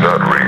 not real.